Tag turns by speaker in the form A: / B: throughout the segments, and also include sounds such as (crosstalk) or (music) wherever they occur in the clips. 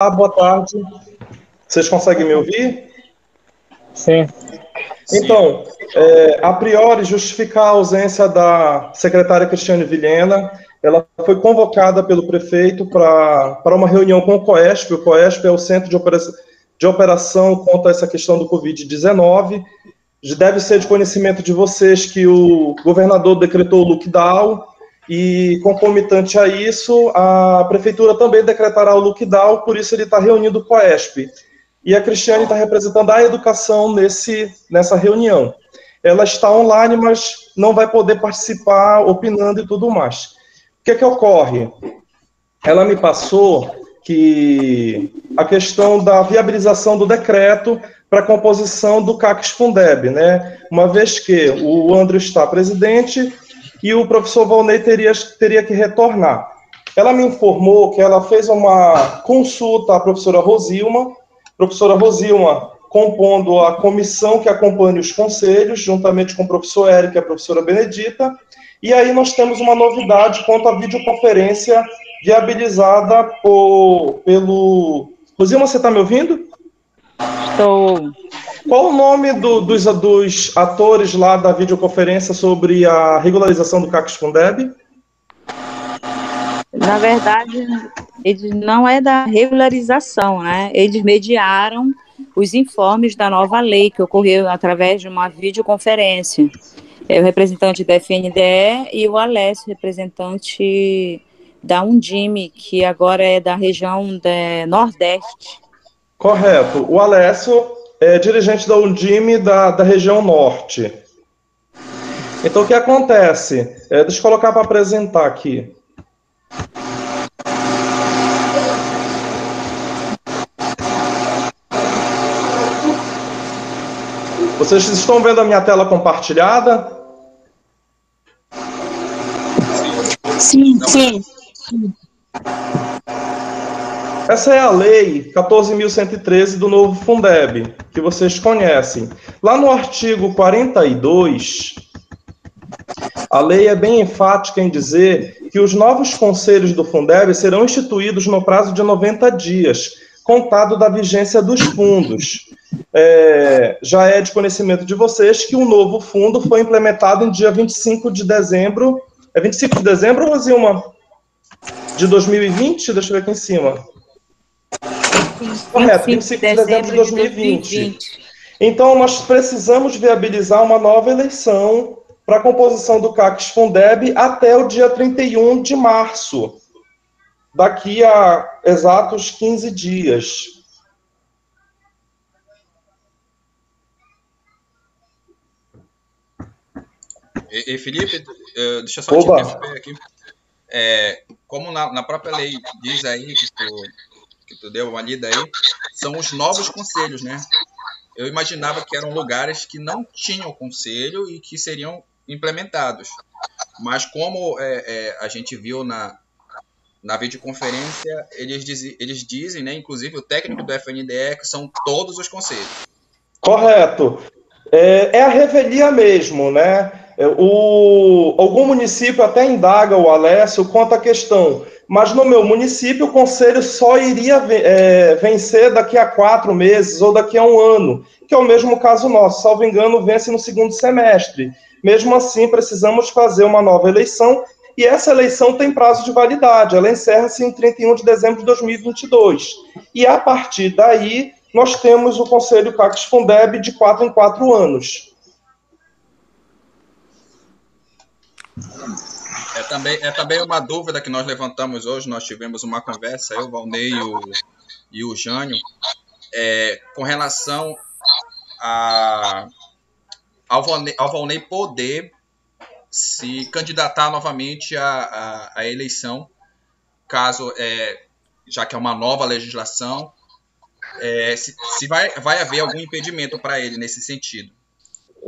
A: boa tarde. Vocês conseguem me ouvir?
B: Sim.
A: Então, é, a priori, justificar a ausência da secretária Cristiane Vilhena, ela foi convocada pelo prefeito para uma reunião com o COESP. O COESP é o Centro de Operação, de Operação contra essa questão do Covid-19. Deve ser de conhecimento de vocês que o governador decretou o lockdown e, concomitante a isso, a prefeitura também decretará o lockdown, por isso ele está reunindo o COESP. E a Cristiane está representando a educação nesse, nessa reunião. Ela está online, mas não vai poder participar, opinando e tudo mais. O que, é que ocorre? Ela me passou que a questão da viabilização do decreto para a composição do CACS Fundeb, né? Uma vez que o André está presidente e o professor Valnei teria, teria que retornar. Ela me informou que ela fez uma consulta à professora Rosilma, professora Rosilma compondo a comissão que acompanha os conselhos, juntamente com o professor Érico e a professora Benedita, e aí nós temos uma novidade quanto à videoconferência viabilizada por, pelo... Rosilma, você está me ouvindo?
C: Estou.
A: Qual o nome do, dos, dos atores lá da videoconferência sobre a regularização do CACS Fundeb?
C: Na verdade, eles não é da regularização, né? Eles mediaram os informes da nova lei que ocorreu através de uma videoconferência. É o representante da FNDE e o Alessio, representante da Undime, que agora é da região de Nordeste.
A: Correto. O Alessio é dirigente da Undime da, da região Norte. Então, o que acontece? É, deixa eu colocar para apresentar aqui. Vocês estão vendo a minha tela compartilhada?
C: Sim, sim.
A: Essa é a lei 14.113 do novo Fundeb, que vocês conhecem. Lá no artigo 42, a lei é bem enfática em dizer que os novos conselhos do Fundeb serão instituídos no prazo de 90 dias, contado da vigência dos fundos. É, já é de conhecimento de vocês que o um novo fundo foi implementado em dia 25 de dezembro. É 25 de dezembro, Rosilma? De 2020? Deixa eu ver aqui em cima. Correto, 25 de dezembro de 2020. Então, nós precisamos viabilizar uma nova eleição para a composição do CACS Fundeb até o dia 31 de março, daqui a exatos 15 dias.
D: E, e Felipe, deixa eu só Oba. te interromper aqui. É, como na, na, própria lei diz aí, que tu, que tu deu uma lida aí, são os novos conselhos, né? Eu imaginava que eram lugares que não tinham conselho e que seriam implementados. Mas como é, é, a gente viu na, na videoconferência, eles, diz, eles dizem, né, inclusive o técnico do FNDE, que são todos os conselhos.
A: Correto. É, é a revelia mesmo, né? É, o, algum município até indaga o Alessio quanto à questão, mas no meu município o conselho só iria é, vencer daqui a quatro meses ou daqui a um ano, que é o mesmo caso nosso, salvo engano, vence no segundo semestre. Mesmo assim, precisamos fazer uma nova eleição e essa eleição tem prazo de validade, ela encerra-se em 31 de dezembro de 2022. E a partir daí, nós temos o Conselho CACS Fundeb de quatro em quatro anos.
D: É também, é também uma dúvida que nós levantamos hoje, nós tivemos uma conversa, eu, Valnei e o, e o Jânio, é, com relação a, ao, Valnei, ao Valnei poder se candidatar novamente à, à, à eleição, caso, é, já que é uma nova legislação, é, se, se vai, vai haver algum impedimento para ele nesse sentido.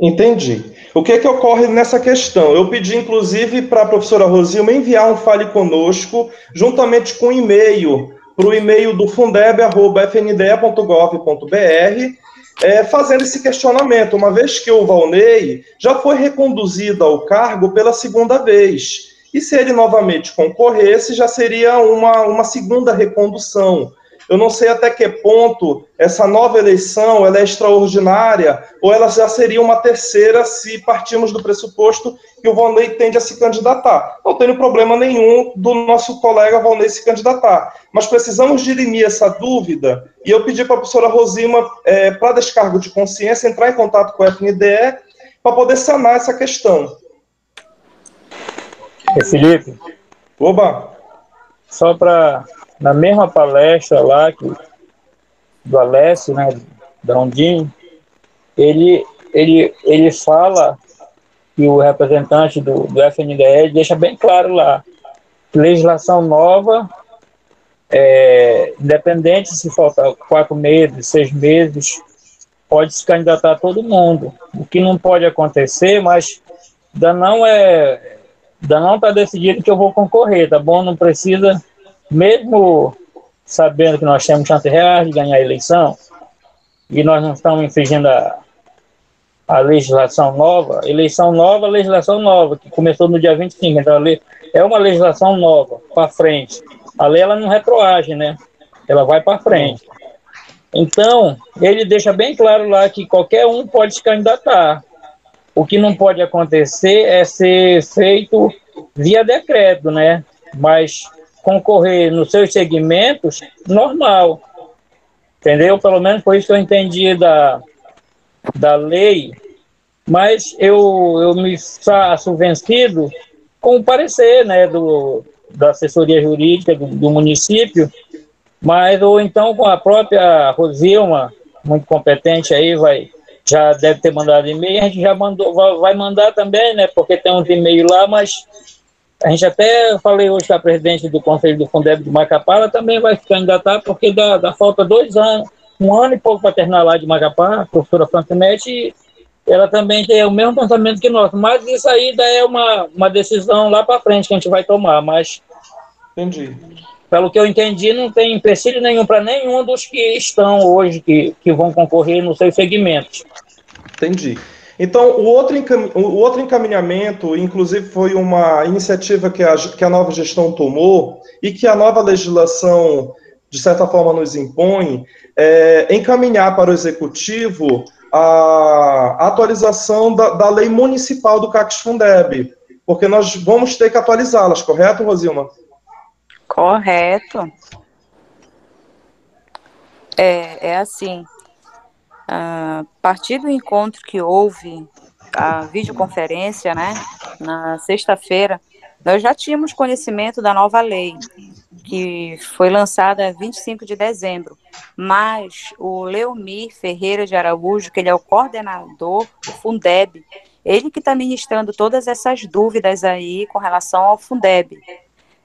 A: Entendi. O que, é que ocorre nessa questão? Eu pedi, inclusive, para a professora Rosilma enviar um Fale Conosco, juntamente com um e-mail, para o e-mail do fundeb.fnde.gov.br, é, fazendo esse questionamento, uma vez que o Valnei já foi reconduzido ao cargo pela segunda vez. E se ele novamente concorresse, já seria uma, uma segunda recondução. Eu não sei até que ponto essa nova eleição é extraordinária ou ela já seria uma terceira se partirmos do pressuposto que o Valnei tende a se candidatar. Não tenho problema nenhum do nosso colega Valnei se candidatar, mas precisamos dirimir essa dúvida e eu pedi para a professora Rosima, é, para descargo de consciência, entrar em contato com o FNDE para poder sanar essa questão.
B: Felipe.
A: Oba!
B: Só para na mesma palestra lá que, do Alessio, né, da Ondinho, ele, ele, ele fala que o representante do, do FNDE deixa bem claro lá legislação nova, é, independente se faltar quatro meses, seis meses, pode se candidatar todo mundo. O que não pode acontecer, mas ainda não é, ainda não está decidido que eu vou concorrer, tá bom? Não precisa mesmo sabendo que nós temos chance reais de ganhar a eleição, e nós não estamos infringindo a, a legislação nova, eleição nova, legislação nova, que começou no dia 25, então a lei, é uma legislação nova, para frente. A lei ela não retroage, né? Ela vai para frente. Então, ele deixa bem claro lá que qualquer um pode se candidatar. O que não pode acontecer é ser feito via decreto, né? Mas concorrer nos seus segmentos, normal. Entendeu? Pelo menos foi isso que eu entendi da, da lei. Mas eu, eu me faço vencido com o parecer né, do, da assessoria jurídica do, do município, mas ou então com a própria Rosilma, muito competente aí, vai já deve ter mandado e-mail, a gente já mandou, vai, mandar também, né? Porque tem uns e-mails lá, mas a gente até falei hoje com a presidente do Conselho do Fundeb de Macapá, ela também vai se candidatar, porque dá, dá falta dois anos, um ano e pouco para terminar lá de Macapá, a professora Francinete, ela também tem o mesmo pensamento que nós. Mas isso aí ainda é uma, uma decisão lá para frente que a gente vai tomar. Mas.
A: Entendi.
B: Pelo que eu entendi, não tem empecilho nenhum para nenhum dos que estão hoje, que, que vão concorrer nos seus segmentos.
A: Entendi. Então, o outro, o outro encaminhamento, inclusive, foi uma iniciativa que a, que a nova gestão tomou e que a nova legislação, de certa forma, nos impõe, é encaminhar para o executivo a atualização da, da lei municipal do CACS Fundeb, porque nós vamos ter que atualizá-las, correto, Rosilma?
C: Correto. É, é assim, a partir do encontro que houve, a videoconferência, né, na sexta-feira, nós já tínhamos conhecimento da nova lei, que foi lançada 25 de dezembro, mas o Leomir Ferreira de Araújo, que ele é o coordenador do Fundeb, ele que está ministrando todas essas dúvidas aí com relação ao Fundeb.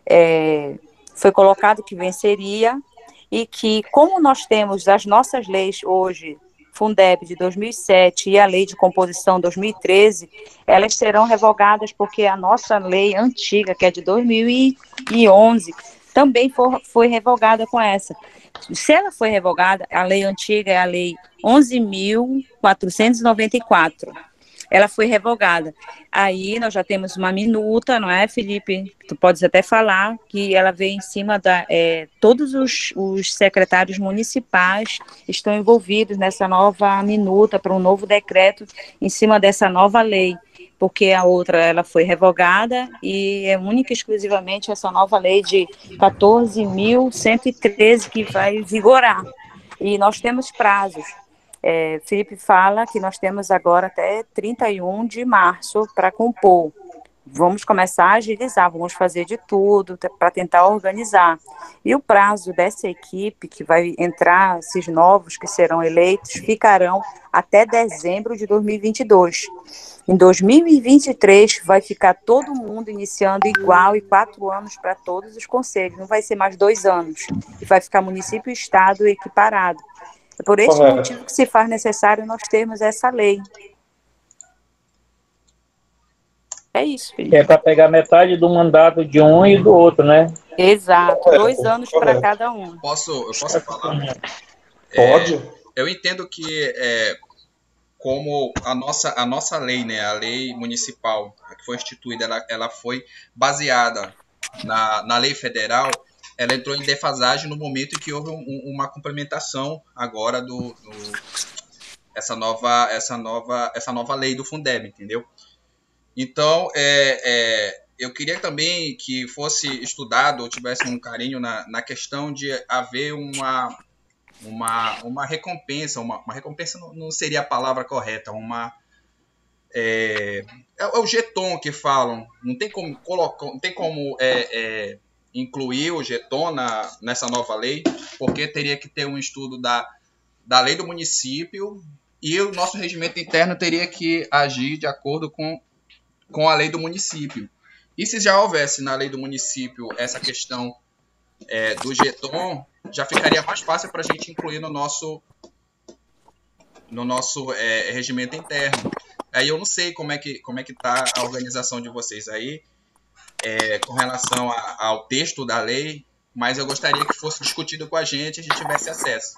C: É, foi colocado que venceria e que, como nós temos as nossas leis hoje Fundeb de 2007 e a Lei de Composição 2013, elas serão revogadas porque a nossa lei antiga, que é de 2011, também for, foi revogada com essa. Se ela foi revogada, a lei antiga é a Lei 11.494 ela foi revogada. Aí nós já temos uma minuta, não é, Felipe? Tu podes até falar que ela veio em cima da. É, todos os, os secretários municipais estão envolvidos nessa nova minuta para um novo decreto em cima dessa nova lei porque a outra ela foi revogada e é única e exclusivamente essa nova lei de 14.113 que vai vigorar. E nós temos prazos. É, Felipe fala que nós temos agora até 31 de março para compor. Vamos começar a agilizar, vamos fazer de tudo para tentar organizar. E o prazo dessa equipe, que vai entrar, esses novos que serão eleitos, ficarão até dezembro de 2022. Em 2023, vai ficar todo mundo iniciando igual e quatro anos para todos os conselhos, não vai ser mais dois anos. E vai ficar município e estado equiparado. É por esse Correto. motivo que se faz necessário nós termos essa lei. É isso,
B: Felipe. É para pegar metade do mandato de um e do outro, né?
C: Exato, Correto. dois anos para cada um.
D: Posso, eu posso falar?
A: Pode.
D: É, eu entendo que é, como a nossa, a nossa lei, né, a lei municipal que foi instituída, ela, ela foi baseada na, na lei federal ela entrou em defasagem no momento em que houve um, uma complementação agora do, do, essa nova essa nova essa nova lei do Fundeb, entendeu? Então, é, é, eu queria também que fosse estudado ou tivesse um carinho na, na questão de haver uma uma, uma recompensa, uma, uma recompensa não, não, seria a palavra correta, uma é, é, é, o jeton que falam, não tem como colocar, não tem como é, é, incluir o jeton na, nessa nova lei, porque teria que ter um estudo da, da lei do município e o nosso regimento interno teria que agir de acordo com, com a lei do município. E se já houvesse na lei do município essa questão é, do Jeton, já ficaria mais fácil para a gente incluir no nosso no nosso é, regimento interno. Aí eu não sei como é que como é que tá a organização de vocês aí é, com relação a, ao texto da lei, mas eu gostaria que fosse discutido com a gente e a gente tivesse acesso.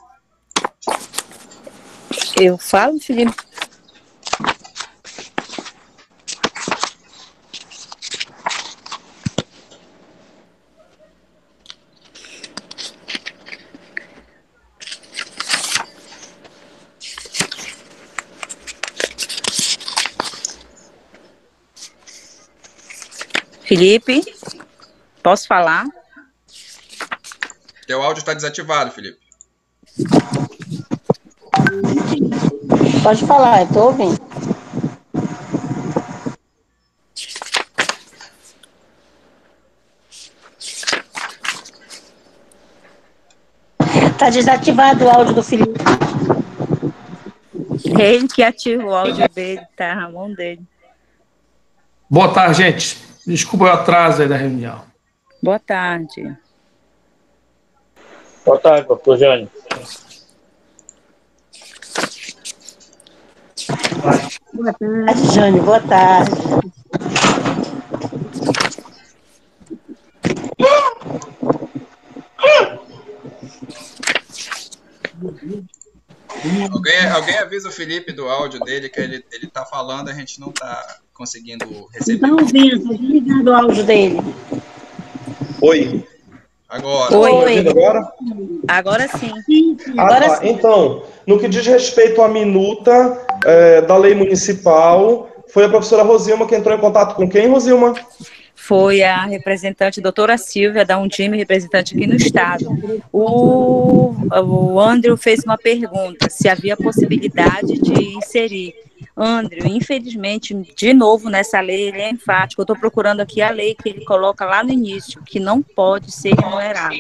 C: Eu falo, Felipe. Felipe, posso falar?
D: Teu áudio está desativado, Felipe.
E: Pode falar, eu estou ouvindo. Está desativado o áudio do Felipe.
C: Ele que ativa o áudio dele, tá mão dele.
F: Boa tarde, gente. Desculpa o atraso aí da reunião.
C: Boa tarde.
B: Boa tarde, doutor Jânio.
E: Boa tarde, Jânio. Boa tarde.
D: Alguém, alguém avisa o Felipe do áudio dele que ele, ele tá falando, a gente não tá conseguindo receber.
E: Então, Vitor, ligando o áudio dele.
A: Oi.
D: Agora.
C: Oi.
A: Tá agora?
C: Agora sim.
A: Ah,
E: Agora
A: tá.
E: sim.
A: Então, no que diz respeito à minuta é, da lei municipal, foi a professora Rosilma que entrou em contato com quem, Rosilma?
C: Foi a representante, doutora Silvia, da Undime, representante aqui no Estado. O, o Andrew fez uma pergunta, se havia possibilidade de inserir. Andrew, infelizmente, de novo nessa lei, ele é enfático. Eu estou procurando aqui a lei que ele coloca lá no início, que não pode ser remunerado.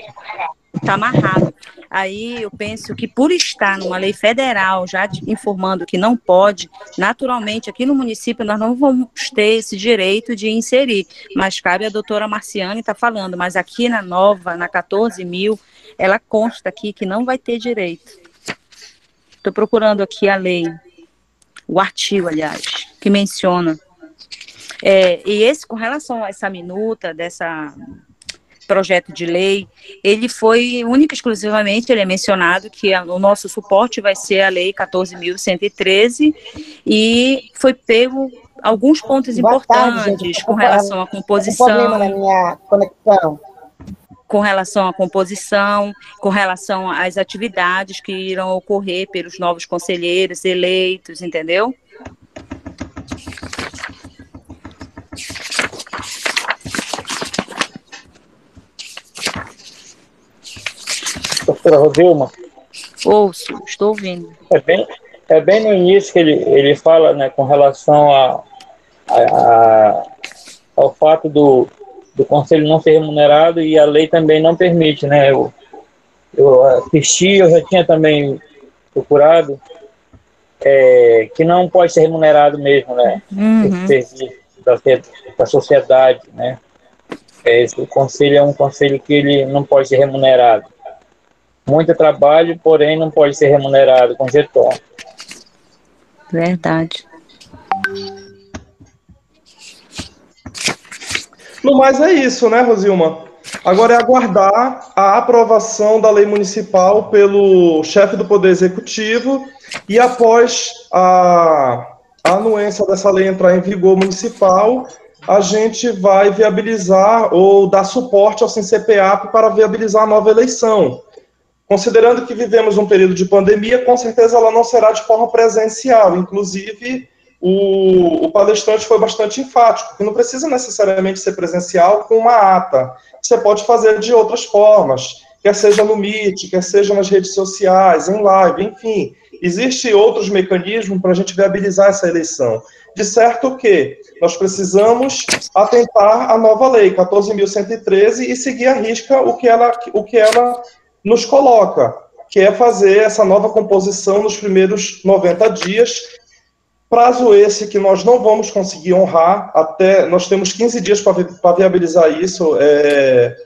C: Está amarrado. Aí eu penso que por estar numa lei federal já informando que não pode, naturalmente aqui no município nós não vamos ter esse direito de inserir, mas cabe a doutora Marciane estar falando, mas aqui na nova, na 14 mil, ela consta aqui que não vai ter direito. Estou procurando aqui a lei, o artigo, aliás, que menciona. É, e esse, com relação a essa minuta dessa projeto de lei, ele foi única e exclusivamente, ele é mencionado que a- o nosso suporte vai ser a lei 14.113 e foi pego alguns pontos
E: Boa tarde,
C: importantes
E: gente.
C: com relação à
E: Tem um problema na
C: composição,
E: minha conexão.
C: Com relação à composição, com relação às atividades que irão ocorrer pelos novos conselheiros eleitos, entendeu?
B: Doutora Rosilma,
C: Ouço, estou ouvindo.
B: é bem, é bem no início que ele, ele fala né, com relação a, a- a- ao fato do, do conselho não ser remunerado e a lei também não permite, né? Eu, eu assisti, eu já tinha também procurado é, que não pode ser remunerado mesmo, né?
C: Uhum.
B: esse serviço da, da sociedade, né? É, esse, o conselho é um conselho que ele não pode ser remunerado. Muito trabalho, porém não pode ser remunerado com jeton.
C: Verdade.
A: No mais é isso, né, Rosilma? Agora é aguardar a aprovação da lei municipal pelo chefe do Poder Executivo e após a, a anuência dessa lei entrar em vigor municipal, a gente vai viabilizar ou dar suporte ao SINCEPEAP para viabilizar a nova eleição. Considerando que vivemos um período de pandemia, com certeza ela não será de forma presencial. Inclusive, o, o palestrante foi bastante enfático, que não precisa necessariamente ser presencial com uma ata. Você pode fazer de outras formas, quer seja no Meet, quer seja nas redes sociais, em live, enfim. Existem outros mecanismos para a gente viabilizar essa eleição. De certo que nós precisamos atentar à nova lei 14.113 e seguir a risca o que ela, o que ela nos coloca, que é fazer essa nova composição nos primeiros 90 dias, prazo esse que nós não vamos conseguir honrar, até nós temos 15 dias para viabilizar isso, é,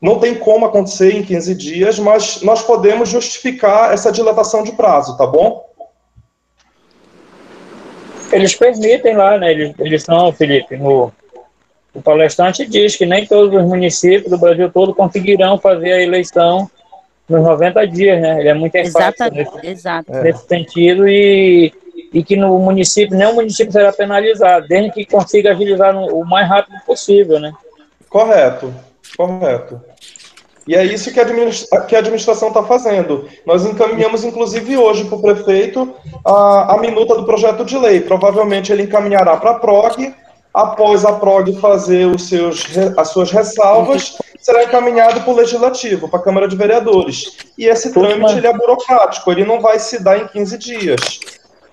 A: não tem como acontecer em 15 dias, mas nós podemos justificar essa dilatação de prazo, tá bom?
B: Eles permitem lá, né? Eles, eles são, Felipe, no, o palestrante diz que nem todos os municípios do Brasil todo conseguirão fazer a eleição nos 90 dias, né? Ele é muito enfático nesse,
C: exato.
B: nesse sentido e, e que no município, nenhum município será penalizado, desde que consiga agilizar o mais rápido possível, né?
A: Correto, correto. E é isso que a, que a administração está fazendo. Nós encaminhamos, inclusive, hoje para o prefeito a, a minuta do projeto de lei. Provavelmente ele encaminhará para a PROG após a PROG fazer os seus, as suas ressalvas, será encaminhado para o Legislativo, para a Câmara de Vereadores. E esse trâmite ele é burocrático, ele não vai se dar em 15 dias.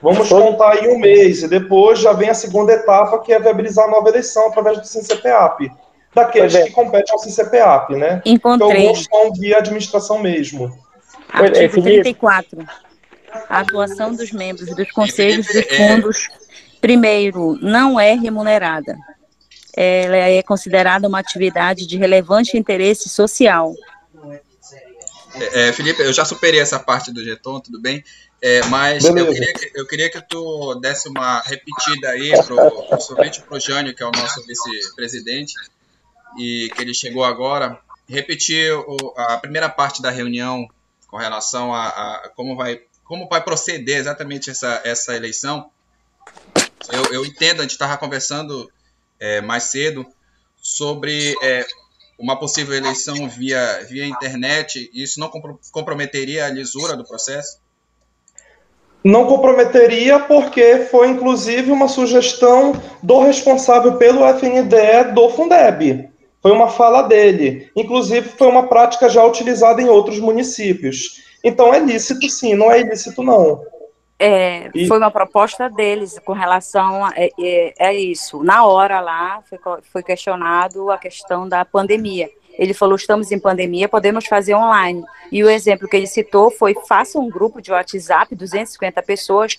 A: Vamos contar aí um mês, e depois já vem a segunda etapa, que é viabilizar a nova eleição através do CINCEPAP. Daqueles é. que competem ao CINCEPAP, né?
C: Encontrei.
A: Então, alguns são via administração mesmo.
C: Artigo 34. A atuação dos membros dos conselhos dos fundos Primeiro, não é remunerada. Ela é considerada uma atividade de relevante interesse social.
D: É, é Felipe, eu já superei essa parte do Geton, tudo bem? É, mas eu queria, eu queria, que tu desse uma repetida aí, (laughs) pro, principalmente para o Jânio, que é o nosso vice-presidente, e que ele chegou agora, repetir o, a primeira parte da reunião com relação a, a, como, vai, como vai proceder exatamente essa, essa eleição, eu, eu entendo, a gente estava conversando é, mais cedo sobre é, uma possível eleição via, via internet, isso não comprometeria a lisura do processo?
A: Não comprometeria porque foi inclusive uma sugestão do responsável pelo FNDE do Fundeb. Foi uma fala dele. Inclusive foi uma prática já utilizada em outros municípios. Então é lícito sim, não é ilícito não.
C: É, e... Foi uma proposta deles com relação a é, é, é, isso. Na hora lá foi, foi questionado a questão da pandemia. Ele falou: estamos em pandemia, podemos fazer online. E o exemplo que ele citou foi: faça um grupo de WhatsApp, 250 pessoas.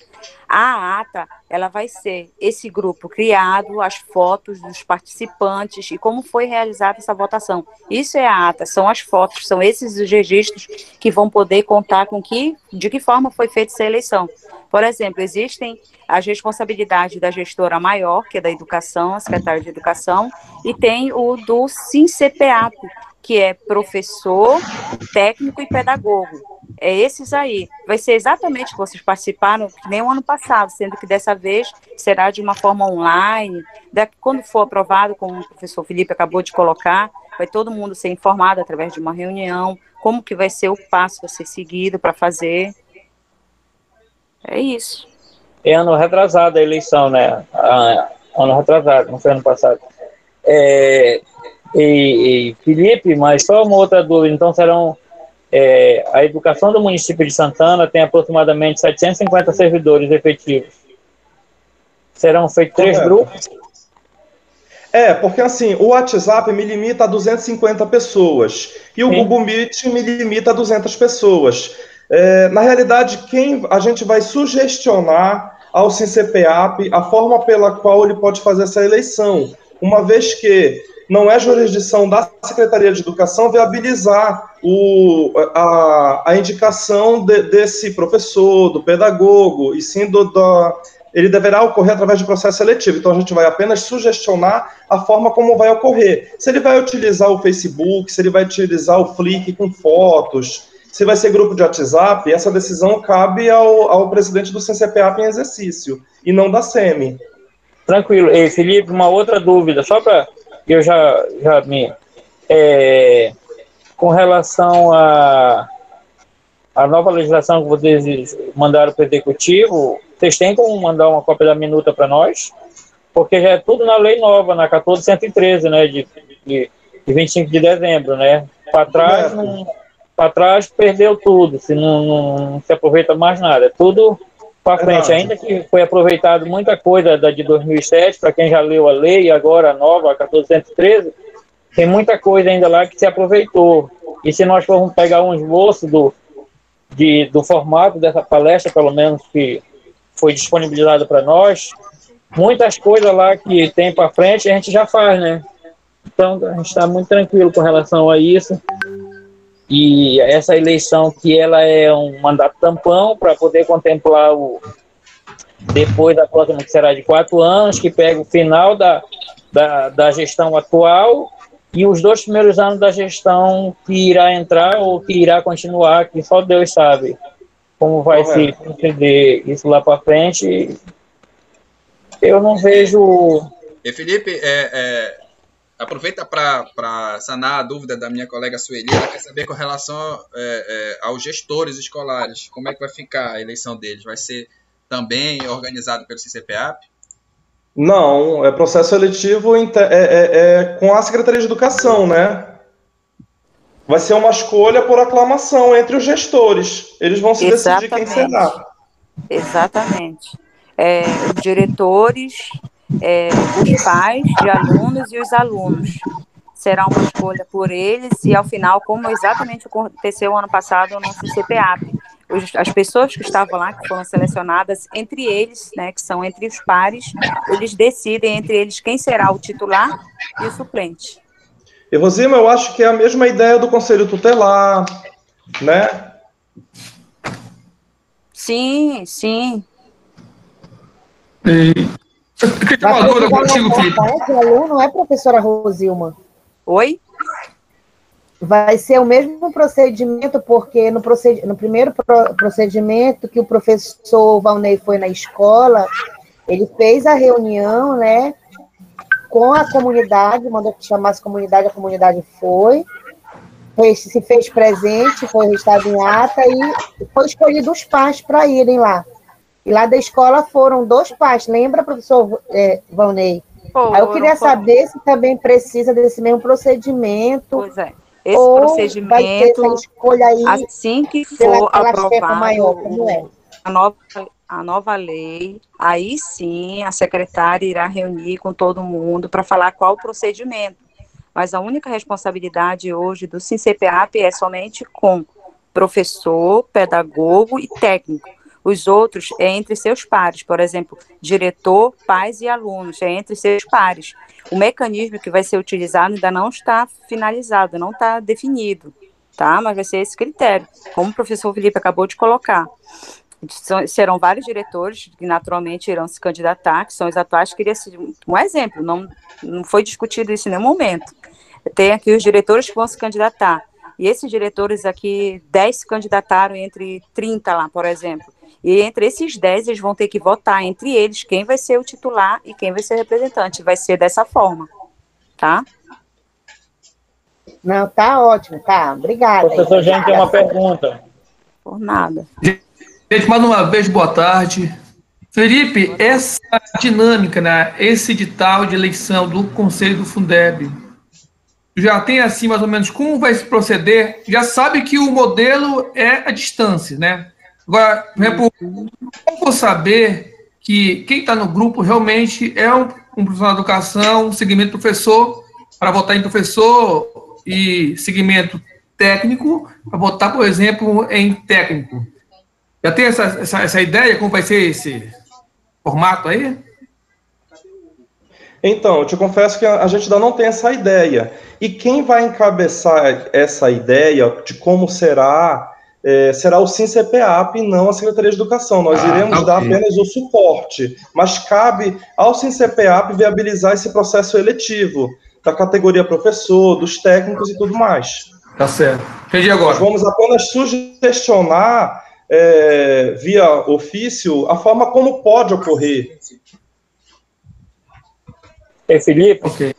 C: A ata, ela vai ser esse grupo criado, as fotos dos participantes e como foi realizada essa votação. Isso é a ata, são as fotos, são esses os registros que vão poder contar com que, de que forma foi feita essa eleição. Por exemplo, existem as responsabilidades da gestora maior, que é da educação, a secretária de educação, e tem o do SINCEPEAP, que é professor, técnico e pedagogo. É esses aí. Vai ser exatamente que vocês participaram, que nem o ano passado, sendo que dessa vez será de uma forma online. Quando for aprovado, como o professor Felipe acabou de colocar, vai todo mundo ser informado através de uma reunião, como que vai ser o passo a ser seguido para fazer. É isso.
B: É ano retrasado a eleição, né? Ano retrasado, não foi ano passado. É, e, e, Felipe, mas só uma outra dúvida. Então serão é, a educação do município de Santana tem aproximadamente 750 servidores efetivos. Serão feitos três Correto. grupos?
A: É, porque assim, o WhatsApp me limita a 250 pessoas e o Sim. Google Meet me limita a 200 pessoas. É, na realidade, quem a gente vai sugestionar ao SINCEPEAP a forma pela qual ele pode fazer essa eleição, uma vez que não é jurisdição da Secretaria de Educação viabilizar o, a, a indicação de, desse professor, do pedagogo, e sim do, do, ele deverá ocorrer através de processo seletivo. Então, a gente vai apenas sugestionar a forma como vai ocorrer. Se ele vai utilizar o Facebook, se ele vai utilizar o Flick com fotos, se vai ser grupo de WhatsApp, essa decisão cabe ao, ao presidente do CNCPAP em exercício, e não da SEMI.
B: Tranquilo. E, Felipe, uma outra dúvida, só para eu já, já me. É, com relação a a nova legislação que vocês mandaram para o executivo, vocês têm como mandar uma cópia da minuta para nós? Porque já é tudo na lei nova, na 1413, né, de, de, de 25 de dezembro, né? Para trás, para trás perdeu tudo, se não, não, não, se aproveita mais nada, é tudo para frente. Ainda que foi aproveitado muita coisa da de 2007, para quem já leu a lei, agora a nova, a 1413, tem muita coisa ainda lá que se aproveitou. E se nós formos pegar um esboço do, de, do formato dessa palestra, pelo menos que foi disponibilizado para nós, muitas coisas lá que tem para frente a gente já faz, né? Então a gente está muito tranquilo com relação a isso. E essa eleição que ela é um mandato tampão para poder contemplar o depois da próxima que será de quatro anos, que pega o final da, da, da gestão atual e os dois primeiros anos da gestão que irá entrar ou que irá continuar, que só Deus sabe como vai se entender isso lá para frente. Eu não vejo.
D: E Felipe, é, é, aproveita para sanar a dúvida da minha colega Sueli. Ela quer saber com relação é, é, aos gestores escolares. Como é que vai ficar a eleição deles? Vai ser também organizado pelo CCPAP?
A: Não, é processo seletivo é, é, é, com a Secretaria de Educação, né? Vai ser uma escolha por aclamação entre os gestores. Eles vão se Exatamente. decidir quem será.
C: Exatamente. É, os diretores, é, os pais de alunos e os alunos. Será uma escolha por eles e, ao final, como exatamente aconteceu ano passado no CCPAP, as pessoas que estavam lá, que foram selecionadas, entre eles, né, que são entre os pares, eles decidem entre eles quem será o titular e o suplente.
A: E Rosima, eu acho que é a mesma ideia do conselho tutelar, né?
C: Sim, sim.
E: Eu tenho uma dúvida contigo, Felipe. Não é professora Rosilma?
C: Oi?
E: vai ser o mesmo procedimento, porque no, proced... no primeiro pro... procedimento que o professor Valnei foi na escola, ele fez a reunião, né, com a comunidade, mandou que chamasse a comunidade, a comunidade foi, fez, se fez presente, foi registrado em ata e foi escolhido os pais para irem lá. E lá da escola foram dois pais, lembra, professor é, Valnei? Aí eu queria saber se também precisa desse mesmo procedimento.
C: Pois é. Esse Ou procedimento, aí assim que for aprovado maior, é? a, nova, a nova lei, aí sim a secretária irá reunir com todo mundo para falar qual o procedimento. Mas a única responsabilidade hoje do SINCEPAP é somente com professor, pedagogo e técnico. Os outros é entre seus pares, por exemplo, diretor, pais e alunos, é entre seus pares. O mecanismo que vai ser utilizado ainda não está finalizado, não está definido, tá? Mas vai ser esse critério, como o professor Felipe acabou de colocar. Serão vários diretores que naturalmente irão se candidatar, que são os atuais. Queria ser um exemplo, não, não foi discutido isso em nenhum momento. Tem aqui os diretores que vão se candidatar. E esses diretores aqui, 10 se candidataram entre 30 lá, por exemplo. E entre esses 10, eles vão ter que votar entre eles quem vai ser o titular e quem vai ser o representante. Vai ser dessa forma, tá?
E: Não, tá ótimo, tá. Obrigada.
B: Professor Jean tem uma pergunta.
C: Por nada.
F: Gente, mais uma vez, boa tarde. Felipe, essa dinâmica, né, esse edital de eleição do Conselho do Fundeb, já tem assim mais ou menos como vai se proceder? Já sabe que o modelo é a distância, né? Agora, exemplo, como vou saber que quem está no grupo realmente é um, um profissional de educação, um segmento professor, para votar em professor e segmento técnico, para votar, por exemplo, em técnico? Já tem essa, essa, essa ideia, como vai ser esse formato aí?
A: Então, eu te confesso que a gente ainda não tem essa ideia. E quem vai encabeçar essa ideia de como será é, será o SINCEPAP e não a Secretaria de Educação. Nós ah, iremos okay. dar apenas o suporte, mas cabe ao SINCEPAP viabilizar esse processo eletivo da categoria professor, dos técnicos e tudo mais.
F: Tá certo. Entendi agora.
A: Nós vamos apenas sugestionar é, via ofício a forma como pode ocorrer.
B: é Felipe, okay.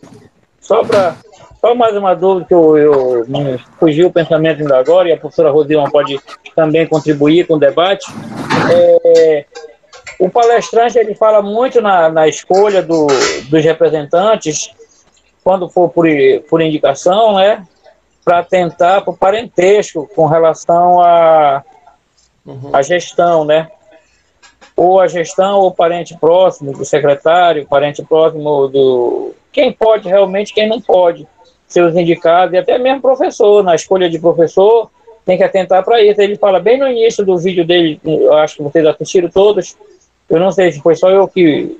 B: só para só mais uma dúvida que eu, eu me fugiu o pensamento ainda agora, e a professora Rodilma pode também contribuir com o debate. É, o palestrante ele fala muito na, na escolha do, dos representantes, quando for por, por indicação, né, para tentar para o parentesco com relação à uhum. a gestão, né? Ou a gestão ou parente próximo do secretário, parente próximo do. Quem pode realmente, quem não pode seus indicados, e até mesmo professor, na escolha de professor, tem que atentar para isso. Ele fala bem no início do vídeo dele, eu acho que vocês assistiram todos, eu não sei se foi só eu que,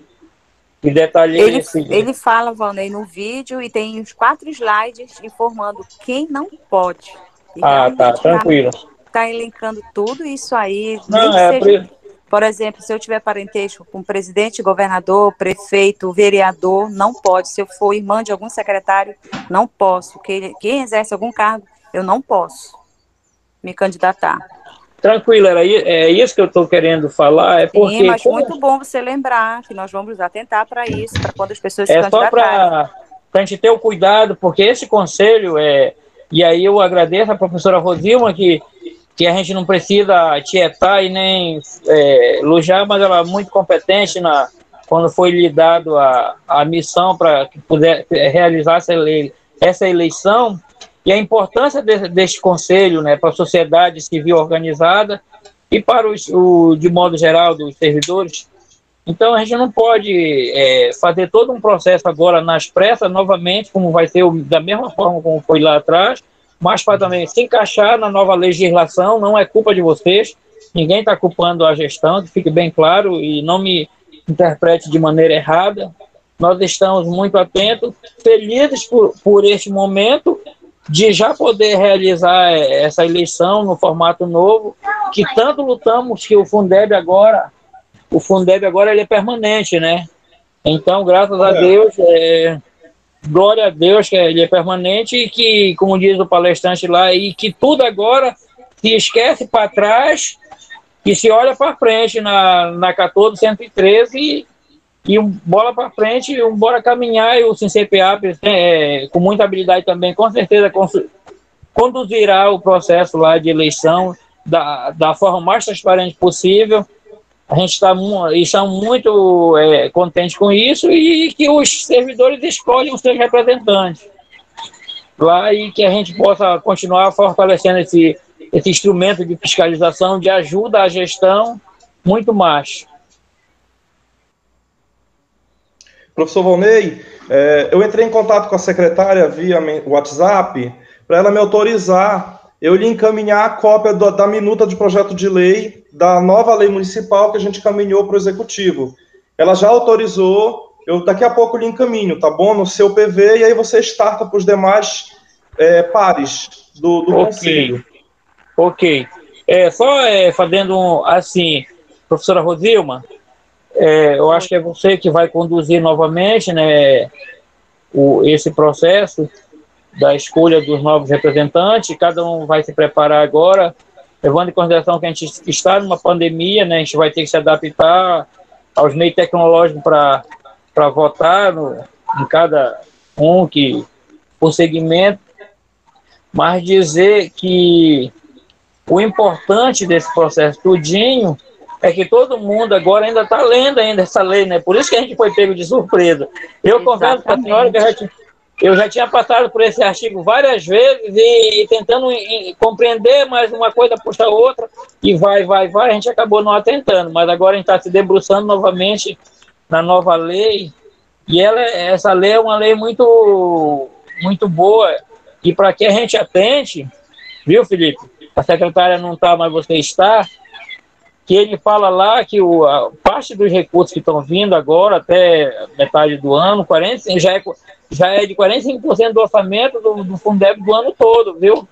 B: que detalhei
C: ele, esse... Ele fala, Valnei, no vídeo, e tem uns quatro slides informando quem não pode.
B: E ah, tá, tranquilo.
C: Está elencando tudo isso aí. Não, é seja... Por exemplo, se eu tiver parentesco com presidente, governador, prefeito, vereador, não pode. Se eu for irmã de algum secretário, não posso. Quem, quem exerce algum cargo, eu não posso me candidatar.
B: Tranquilo, era, é isso que eu estou querendo falar. É porque, Sim,
C: mas como... muito bom você lembrar que nós vamos atentar para isso, para quando as pessoas
B: é se candidatarem. É só para a gente ter o cuidado, porque esse conselho, é, e aí eu agradeço a professora Rosilma, que que a gente não precisa tietar e nem é, elogiar, mas ela é muito competente na, quando foi lhe dado a, a missão para que puder realizar essa, ele, essa eleição e a importância de, deste conselho né, para a sociedade civil organizada e para os, o, de modo geral, dos servidores. Então, a gente não pode é, fazer todo um processo agora nas pressas, novamente, como vai ser o, da mesma forma como foi lá atrás, mas para também se encaixar na nova legislação, não é culpa de vocês, ninguém está culpando a gestão, que fique bem claro e não me interprete de maneira errada. Nós estamos muito atentos, felizes por, por este momento de já poder realizar essa eleição no formato novo, que tanto lutamos que o Fundeb agora, o Fundeb agora ele é permanente, né? Então, graças a é. Deus, é, glória a Deus que ele é permanente e que, como diz o palestrante lá, e que tudo agora se esquece para trás e se olha para frente na, na 14113 e, e bola para frente, um, bora caminhar. E o CCPA, é, com muita habilidade também, com certeza conduzirá o processo lá de eleição da, da forma mais transparente possível a gente está está muito é, contente com isso e que os servidores escolhem os seus representantes lá e que a gente possa continuar fortalecendo esse, esse instrumento de fiscalização, de ajuda à gestão, muito mais.
A: Professor Volney, é, eu entrei em contato com a secretária via WhatsApp para ela me autorizar eu lhe encaminhar a cópia do, da minuta de projeto de lei da nova lei municipal que a gente caminhou para o executivo. Ela já autorizou, eu daqui a pouco lhe encaminho, tá bom? No seu PV, e aí você starta para os demais é, pares do, do okay. conselho.
B: Ok. É, só é, fazendo um, assim, professora Rosilma, é, eu acho que é você que vai conduzir novamente né, o, esse processo da escolha dos novos representantes, cada um vai se preparar agora, levando em consideração que a gente está numa pandemia, né, a gente vai ter que se adaptar aos meios tecnológicos para votar no, em cada um que por segmento, mas dizer que o importante desse processo tudinho é que todo mundo agora ainda está lendo ainda essa lei, né? Por isso que a gente foi pego de surpresa. Eu confesso para a senhora que a gente eu já tinha passado por esse artigo várias vezes e, e tentando e, compreender, mas uma coisa puxa outra, e vai, vai, vai, a gente acabou não atentando, mas agora a gente está se debruçando novamente na nova lei, e ela, essa lei é uma lei muito, muito boa, e para que a gente atente, viu, Felipe? A secretária não está, mas você está, que ele fala lá que o, parte dos recursos que estão vindo agora, até metade do ano, 40, já é, já é de 45% do orçamento do, do Fundeb do ano todo, viu?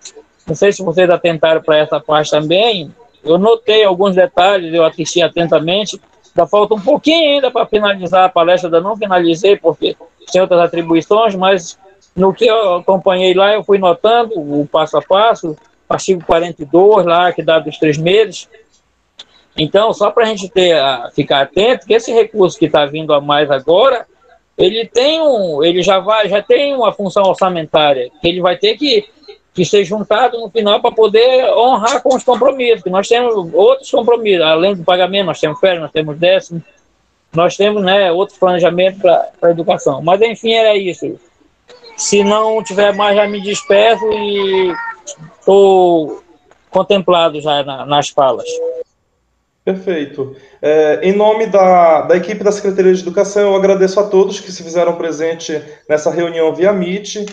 B: Não sei se vocês atentaram para essa parte também. Eu notei alguns detalhes, eu assisti atentamente. Ainda falta um pouquinho ainda para finalizar a palestra, ainda não finalizei, porque tem outras atribuições, mas no que eu acompanhei lá, eu fui notando o passo a passo, artigo 42 lá, que dá dos três meses, então, só para a gente ter, ficar atento, que esse recurso que está vindo a mais agora ele tem um, ele já vai, já tem uma função orçamentária que ele vai ter que, que ser juntado no final para poder honrar com os compromissos. Nós temos outros compromissos, além do pagamento, nós temos férias, nós temos décimo, nós temos, né, outros planejamentos para a educação. Mas enfim, era isso. Se não tiver mais, já me despeço e estou contemplado já na, nas falas.
A: Perfeito. É, em nome da, da equipe da Secretaria de Educação, eu agradeço a todos que se fizeram presente nessa reunião via Meet.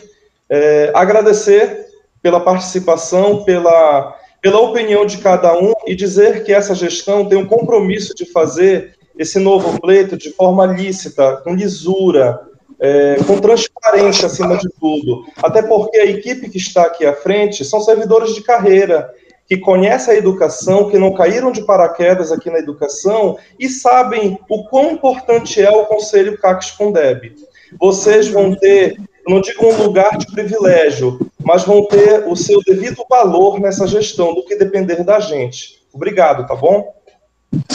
A: É, agradecer pela participação, pela, pela opinião de cada um e dizer que essa gestão tem um compromisso de fazer esse novo pleito de forma lícita, com lisura, é, com transparência acima de tudo. Até porque a equipe que está aqui à frente são servidores de carreira que conhecem a educação, que não caíram de paraquedas aqui na educação e sabem o quão importante é o Conselho CACS Fundeb. Vocês vão ter, não digo um lugar de privilégio, mas vão ter o seu devido valor nessa gestão, do que depender da gente. Obrigado, tá bom?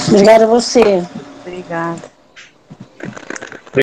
E: Obrigada a você.
C: Obrigada.